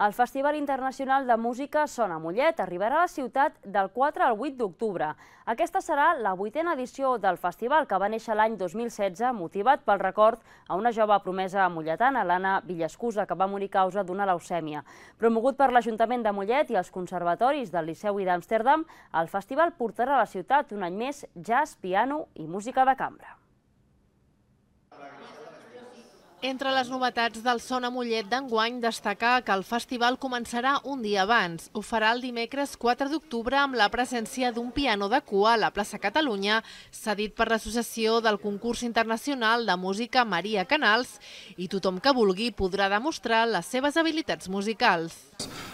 El Festival Internacional de Música Sona Mollet arribarà a la ciutat del 4 al 8 d'octubre. Aquesta serà la vuitena edició del festival que va néixer l'any 2016 motivat pel record a una jove promesa molletana, l'Anna Villascusa, que va morir causa d'una leucèmia. Promogut per l'Ajuntament de Mollet i els conservatoris del Liceu i d'Amsterdam, el festival portarà a la ciutat un any més jazz, piano i música de cambra. Entre les novetats del Sona Mollet d'enguany destacar que el festival començarà un dia abans. Ho farà el dimecres 4 d'octubre amb la presència d'un piano de cua a la plaça Catalunya, cedit per l'associació del concurs internacional de música Maria Canals, i tothom que vulgui podrà demostrar les seves habilitats musicals.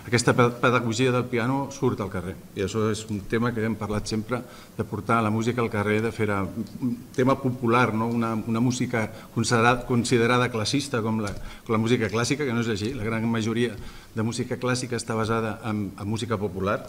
Aquesta pedagogia del piano surt al carrer i això és un tema que hem parlat sempre de portar la música al carrer, de fer un tema popular, no? una, una música considerada, considerada classista com la, com la música clàssica, que no és així, la gran majoria de música clàssica està basada en, en música popular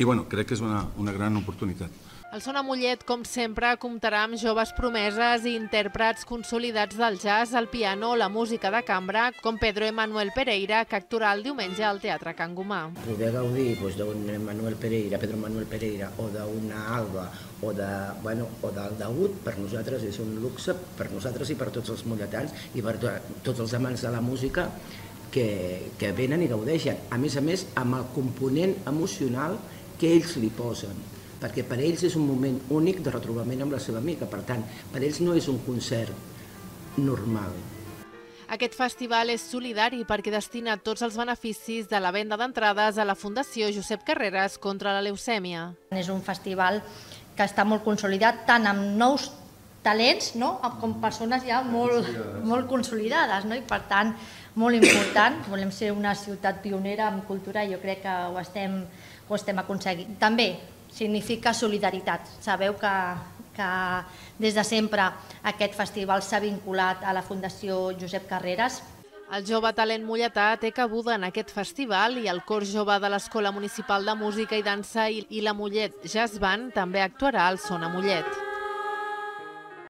i bueno, crec que és una, una gran oportunitat. El Sona Mollet, com sempre, comptarà amb joves promeses i intèrprets consolidats del jazz, el piano o la música de cambra, com Pedro Emanuel Pereira, que actuarà el diumenge al Teatre Can Gomà. Poder gaudir doncs, d'un Emanuel Pereira, Pedro Manuel Pereira, o d'una Alba, o, de, bueno, o del Daud, per nosaltres és un luxe, per nosaltres i per tots els molletans i per tots els amants de la música que, que venen i gaudeixen. A més a més, amb el component emocional que ells li posen perquè per ells és un moment únic de retrobament amb la seva amiga, per tant, per ells no és un concert normal. Aquest festival és solidari perquè destina tots els beneficis de la venda d'entrades a la Fundació Josep Carreras contra la leucèmia. És un festival que està molt consolidat tant amb nous talents no? com persones ja molt, molt consolidades no? i per tant molt important. Volem ser una ciutat pionera en cultura i jo crec que ho estem, ho estem aconseguint. També significa solidaritat. Sabeu que, que des de sempre aquest festival s'ha vinculat a la Fundació Josep Carreras. El jove talent molletà té cabuda en aquest festival i el cor jove de l'Escola Municipal de Música i Dansa i la Mollet Jazz Band també actuarà al Sona Mollet.